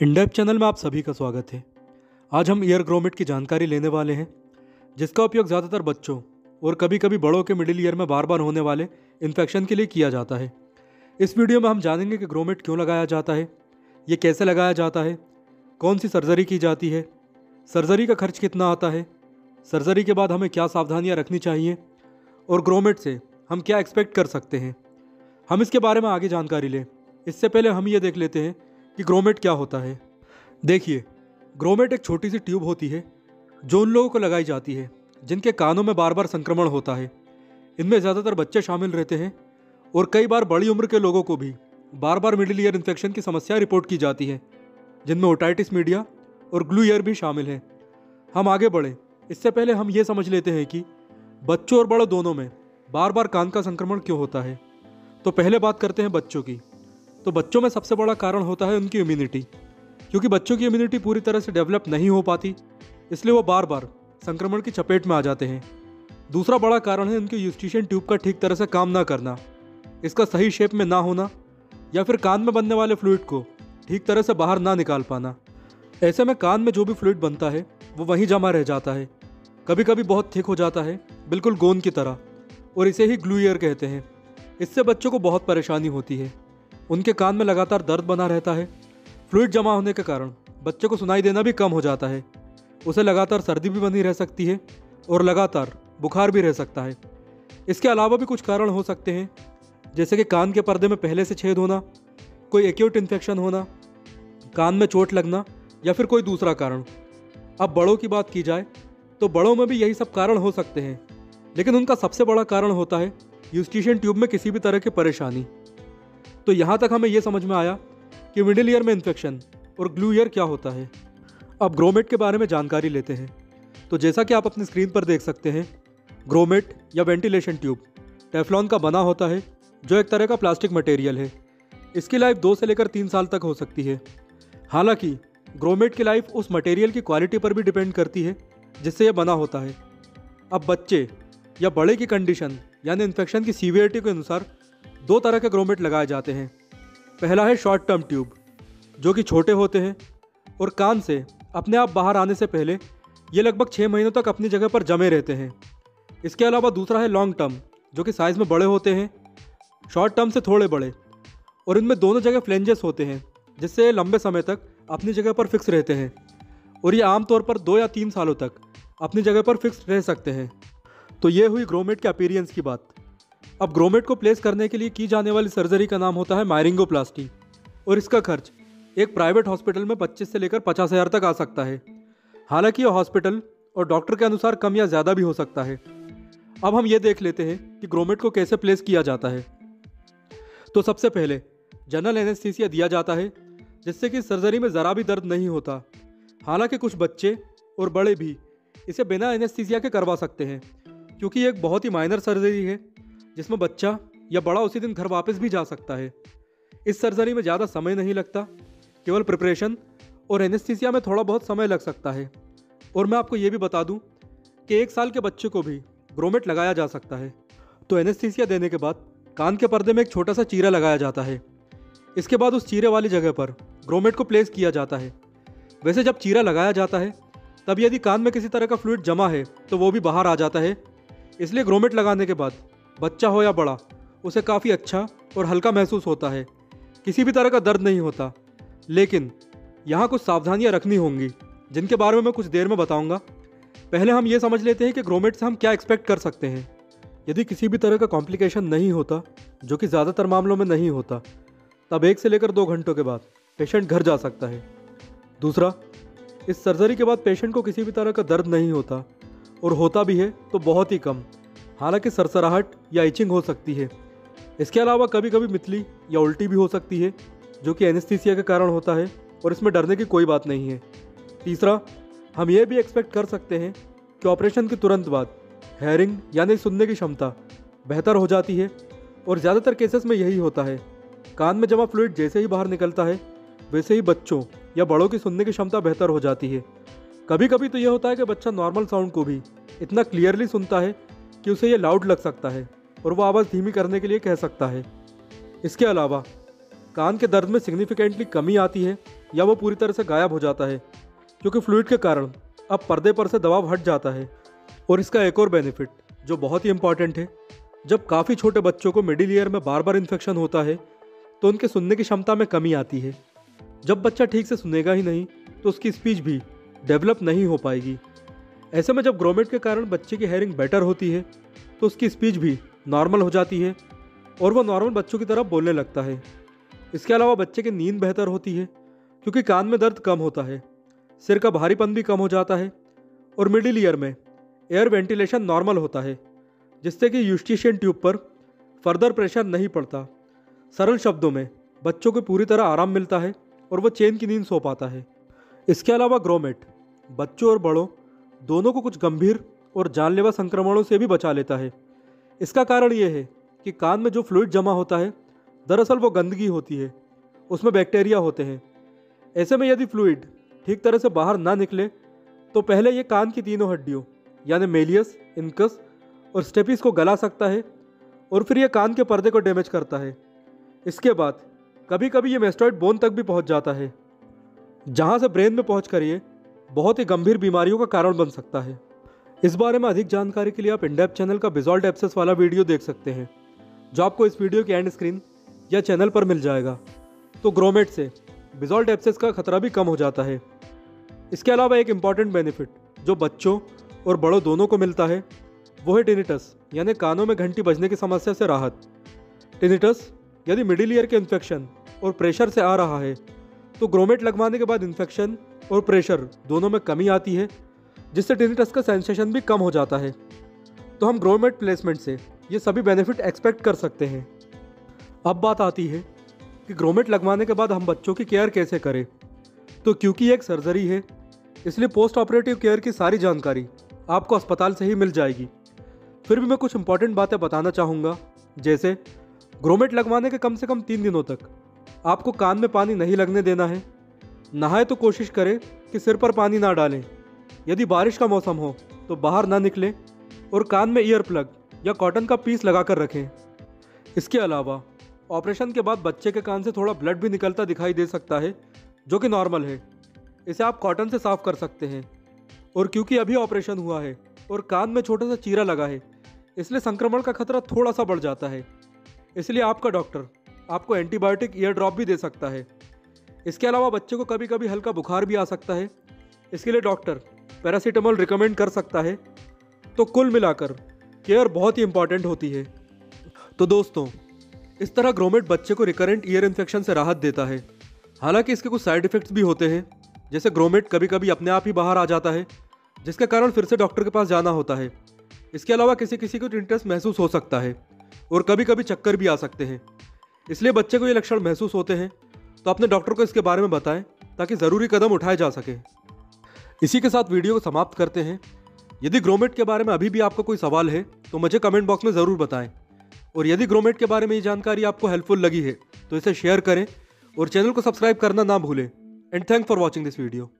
इंडेप channel में आप सभी का स्वागत है। आज हम ईयर ग्रोमेट की जानकारी लेने वाले हैं, जिसका उपयोग ज़्यादातर बच्चों और कभी कभी बड़ों के मिडिल ईयर में बार बार होने वाले इन्फेक्शन के लिए किया जाता है। इस वीडियो में हम जानेंगे कि ग्रोमेट क्यों लगाया जाता है, ये कैसे लगाया जाता है, कौन सी सर्जरी की जाती है सर्जरी का खर्च कितना आता है सर्जरी के बाद हमें क्या सावधानियाँ रखनी चाहिए, और ग्रोमेट से हम क्या एक्सपेक्ट कर सकते हैं। हम इसके बारे में आगे जानकारी लें। इससे पहले हम ये देख लेते हैं कि ग्रोमेट क्या होता है। देखिए, ग्रोमेट एक छोटी सी ट्यूब होती है, जो उन लोगों को लगाई जाती है, जिनके कानों में बार बार संक्रमण होता है। इनमें ज़्यादातर बच्चे शामिल रहते हैं, और कई बार बड़ी उम्र के लोगों को भी बार बार मिडिल ईयर इन्फेक्शन की समस्या रिपोर्ट की जाती है, जिनमें ओटाइटिस मीडिया और ग्लू ईयर भी शामिल हैं। हम आगे बढ़ें। इससे पहले हम ये समझ लेते हैं कि बच्चों और बड़ों दोनों में बार बार कान का संक्रमण क्यों होता है। तो पहले बात करते हैं बच्चों की। तो बच्चों में सबसे बड़ा कारण होता है उनकी इम्यूनिटी क्योंकि बच्चों की इम्यूनिटी पूरी तरह से डेवलप नहीं हो पाती, इसलिए वो बार बार संक्रमण की चपेट में आ जाते हैं। दूसरा बड़ा कारण है उनके यूस्टिशियन ट्यूब का ठीक तरह से काम ना करना, इसका सही शेप में ना होना, या फिर कान में बनने वाले फ्लूड को ठीक तरह से बाहर ना निकाल पाना। ऐसे में कान में जो भी फ्लूड बनता है, वो वहीं जमा रह जाता है। कभी कभी बहुत थिक हो जाता है, बिल्कुल गोंद की तरह, और इसे ही ग्लू ईयर कहते हैं। इससे बच्चों को बहुत परेशानी होती है। उनके कान में लगातार दर्द बना रहता है। फ्लूइड जमा होने के कारण बच्चे को सुनाई देना भी कम हो जाता है। उसे लगातार सर्दी भी बनी रह सकती है और लगातार बुखार भी रह सकता है। इसके अलावा भी कुछ कारण हो सकते हैं, जैसे कि कान के पर्दे में पहले से छेद होना, कोई एक्यूट इन्फेक्शन होना, कान में चोट लगना या फिर कोई दूसरा कारण। अब बड़ों की बात की जाए तो बड़ों में भी यही सब कारण हो सकते हैं, लेकिन उनका सबसे बड़ा कारण होता है यूस्टिशियन ट्यूब में किसी भी तरह की परेशानी। तो यहाँ तक हमें यह समझ में आया कि मिडिल ईयर में इन्फेक्शन और ग्लू ईयर क्या होता है। अब ग्रोमेट के बारे में जानकारी लेते हैं। तो जैसा कि आप अपनी स्क्रीन पर देख सकते हैं ग्रोमेट या वेंटिलेशन ट्यूब टेफ्लॉन का बना होता है, जो एक तरह का प्लास्टिक मटेरियल है। इसकी लाइफ दो से लेकर तीन साल तक हो सकती है। हालाँकि ग्रोमेट की लाइफ उस मटेरियल की क्वालिटी पर भी डिपेंड करती है, जिससे यह बना होता है। अब बच्चे या बड़े की कंडीशन यानी इन्फेक्शन की सीवियरिटी के अनुसार दो तरह के ग्रोमेट लगाए जाते हैं। पहला है शॉर्ट टर्म ट्यूब जो कि छोटे होते हैं और कान से, अपने आप बाहर आने से पहले, ये लगभग छः महीनों तक अपनी जगह पर जमे रहते हैं। इसके अलावा दूसरा है लॉन्ग टर्म जो कि साइज़ में बड़े होते हैं शॉर्ट टर्म से थोड़े बड़े, और इनमें दोनों जगह फ्लेंजेस होते हैं, जिससे ये लंबे समय तक अपनी जगह पर फिक्स रहते हैं, और ये आमतौर पर दो या तीन सालों तक अपनी जगह पर फिक्स रह सकते हैं। तो ये हुई ग्रोमेट के अपीरियंस की बात। अब ग्रोमेट को प्लेस करने के लिए की जाने वाली सर्जरी का नाम होता है मायरिंगोप्लास्टी और इसका खर्च एक प्राइवेट हॉस्पिटल में 25 से लेकर पचास हज़ार तक आ सकता है। हालाँकि यह हॉस्पिटल और डॉक्टर के अनुसार कम या ज़्यादा भी हो सकता है। अब हम ये देख लेते हैं कि ग्रोमेट को कैसे प्लेस किया जाता है। तो सबसे पहले जनरल एनेस्थीसिया दिया जाता है, जिससे कि सर्जरी में ज़रा भी दर्द नहीं होता। हालाँकि कुछ बच्चे और बड़े भी इसे बिना एनेस्थीसिया के करवा सकते हैं, क्योंकि एक बहुत ही माइनर सर्जरी है। जिसमें बच्चा या बड़ा उसी दिन घर वापस भी जा सकता है। इस सर्जरी में ज़्यादा समय नहीं लगता, केवल प्रिपरेशन और एनेस्थीसिया में थोड़ा बहुत समय लग सकता है। और मैं आपको ये भी बता दूँ कि एक साल के बच्चे को भी ग्रोमेट लगाया जा सकता है। तो एनेस्थीसिया देने के बाद कान के पर्दे में एक छोटा सा चीरा लगाया जाता है। इसके बाद उस चीरे वाली जगह पर ग्रोमेट को प्लेस किया जाता है। वैसे जब चीरा लगाया जाता है, तब यदि कान में किसी तरह का फ्लूड जमा है तो वो भी बाहर आ जाता है। इसलिए ग्रोमेट लगाने के बाद बच्चा हो या बड़ा, उसे काफ़ी अच्छा और हल्का महसूस होता है। किसी भी तरह का दर्द नहीं होता, लेकिन यहाँ कुछ सावधानियाँ रखनी होंगी, जिनके बारे में मैं कुछ देर में बताऊँगा। पहले हम ये समझ लेते हैं कि ग्रोमेट से हम क्या एक्सपेक्ट कर सकते हैं। यदि किसी भी तरह का कॉम्प्लिकेशन नहीं होता, जो कि ज़्यादातर मामलों में नहीं होता, तब एक से लेकर दो घंटों के बाद पेशेंट घर जा सकता है। दूसरा, इस सर्जरी के बाद पेशेंट को किसी भी तरह का दर्द नहीं होता, और होता भी है तो बहुत ही कम। हालाँकि सरसराहट या इचिंग हो सकती है। इसके अलावा कभी कभी मितली या उल्टी भी हो सकती है, जो कि एनेस्थीसिया के कारण होता है और इसमें डरने की कोई बात नहीं है। तीसरा, हम ये भी एक्सपेक्ट कर सकते हैं कि ऑपरेशन के तुरंत बाद हेयरिंग यानी सुनने की क्षमता बेहतर हो जाती है और ज़्यादातर केसेस में यही होता है। कान में जमा फ्लूड जैसे ही बाहर निकलता है, वैसे ही बच्चों या बड़ों की सुनने की क्षमता बेहतर हो जाती है। कभी कभी तो यह होता है कि बच्चा नॉर्मल साउंड को भी इतना क्लियरली सुनता है कि उसे ये लाउड लग सकता है और वो आवाज़ धीमी करने के लिए कह सकता है। इसके अलावा, कान के दर्द में सिग्निफिकेंटली कमी आती है या वो पूरी तरह से गायब हो जाता है, क्योंकि फ्लूइड के कारण अब पर्दे पर से दबाव हट जाता है। और इसका एक और बेनिफिट जो बहुत ही इंपॉर्टेंट है, जब काफ़ी छोटे बच्चों को मिडिल ईयर में बार बार इन्फेक्शन होता है तो उनके सुनने की क्षमता में कमी आती है। जब बच्चा ठीक से सुनेगा ही नहीं तो उसकी स्पीच भी डेवलप नहीं हो पाएगी। ऐसे में जब ग्रोमेट के कारण बच्चे की हेयरिंग बेटर होती है तो उसकी स्पीच भी नॉर्मल हो जाती है और वो नॉर्मल बच्चों की तरह बोलने लगता है। इसके अलावा बच्चे की नींद बेहतर होती है, क्योंकि कान में दर्द कम होता है, सिर का भारीपन भी कम हो जाता है और मिडिल ईयर में एयर वेंटिलेशन नॉर्मल होता है, जिससे कि यूस्टिशियन ट्यूब पर फर्दर प्रेशर नहीं पड़ता। सरल शब्दों में, बच्चों को पूरी तरह आराम मिलता है और वह चेन की नींद सो पाता है। इसके अलावा ग्रोमेट, बच्चों और बड़ों दोनों को कुछ गंभीर और जानलेवा संक्रमणों से भी बचा लेता है। इसका कारण यह है कि कान में जो फ्लूइड जमा होता है, दरअसल वो गंदगी होती है, उसमें बैक्टीरिया होते हैं। ऐसे में यदि फ्लूइड ठीक तरह से बाहर ना निकले तो पहले ये कान की तीनों हड्डियों, यानी मेलियस, इनकस और स्टेपिस को गला सकता है और फिर यह कान के पर्दे को डैमेज करता है। इसके बाद कभी कभी ये मेस्टॉइड बोन तक भी पहुँच जाता है। जहाँ से ब्रेन में पहुँच कर ये बहुत ही गंभीर बीमारियों का कारण बन सकता है। इस बारे में अधिक जानकारी के लिए आप इंडेप चैनल का बिजॉल्ट एप्सेस वाला वीडियो देख सकते हैं, जो आपको इस वीडियो की एंड स्क्रीन या चैनल पर मिल जाएगा। तो ग्रोमेट से बिजॉल्ट एप्सेस का खतरा भी कम हो जाता है। इसके अलावा एक इंपॉर्टेंट बेनिफिट जो बच्चों और बड़ों दोनों को मिलता है, वो है टिनिटस यानी कानों में घंटी बजने की समस्या से राहत। टिनिटस यदि मिडिल ईयर के इन्फेक्शन और प्रेशर से आ रहा है तो ग्रोमेट लगवाने के बाद इन्फेक्शन और प्रेशर दोनों में कमी आती है, जिससे टिनिटस का सेंसेशन भी कम हो जाता है। तो हम ग्रोमेट प्लेसमेंट से ये सभी बेनिफिट एक्सपेक्ट कर सकते हैं। अब बात आती है कि ग्रोमेट लगवाने के बाद हम बच्चों की केयर कैसे करें। तो क्योंकि एक सर्जरी है, इसलिए पोस्ट ऑपरेटिव केयर की सारी जानकारी आपको अस्पताल से ही मिल जाएगी। फिर भी मैं कुछ इंपॉर्टेंट बातें बताना चाहूँगा, जैसे ग्रोमेट लगवाने के कम से कम तीन दिनों तक आपको कान में पानी नहीं लगने देना है। नहाए तो कोशिश करें कि सिर पर पानी ना डालें। यदि बारिश का मौसम हो तो बाहर ना निकलें और कान में ईयर प्लग या कॉटन का पीस लगा कर रखें। इसके अलावा ऑपरेशन के बाद बच्चे के कान से थोड़ा ब्लड भी निकलता दिखाई दे सकता है, जो कि नॉर्मल है। इसे आप कॉटन से साफ़ कर सकते हैं। और क्योंकि अभी ऑपरेशन हुआ है और कान में छोटा सा चीरा लगा है, इसलिए संक्रमण का खतरा थोड़ा सा बढ़ जाता है। इसलिए आपका डॉक्टर आपको एंटीबायोटिक ईयर ड्रॉप भी दे सकता है। इसके अलावा बच्चे को कभी कभी हल्का बुखार भी आ सकता है। इसके लिए डॉक्टर पैरासीटामोल रिकमेंड कर सकता है। तो कुल मिलाकर, केयर बहुत ही इंपॉर्टेंट होती है। तो दोस्तों, इस तरह ग्रोमेट बच्चे को रिकरेंट ईयर इन्फेक्शन से राहत देता है। हालाँकि इसके कुछ साइड इफेक्ट्स भी होते हैं। जैसे ग्रोमेट कभी कभी अपने आप ही बाहर आ जाता है, जिसके कारण फिर से डॉक्टर के पास जाना होता है। इसके अलावा किसी किसी को इंटरेस्ट महसूस हो सकता है, और कभी कभी चक्कर भी आ सकते हैं। इसलिए बच्चे को ये लक्षण महसूस होते हैं तो अपने डॉक्टर को इसके बारे में बताएँ, ताकि ज़रूरी कदम उठाए जा सके। इसी के साथ वीडियो को समाप्त करते हैं। यदि ग्रोमेट के बारे में अभी भी आपका कोई सवाल है तो मुझे कमेंट बॉक्स में ज़रूर बताएँ। और यदि ग्रोमेट के बारे में ये जानकारी आपको हेल्पफुल लगी है तो इसे शेयर करें और चैनल को सब्सक्राइब करना ना भूलें। And thank for watching this video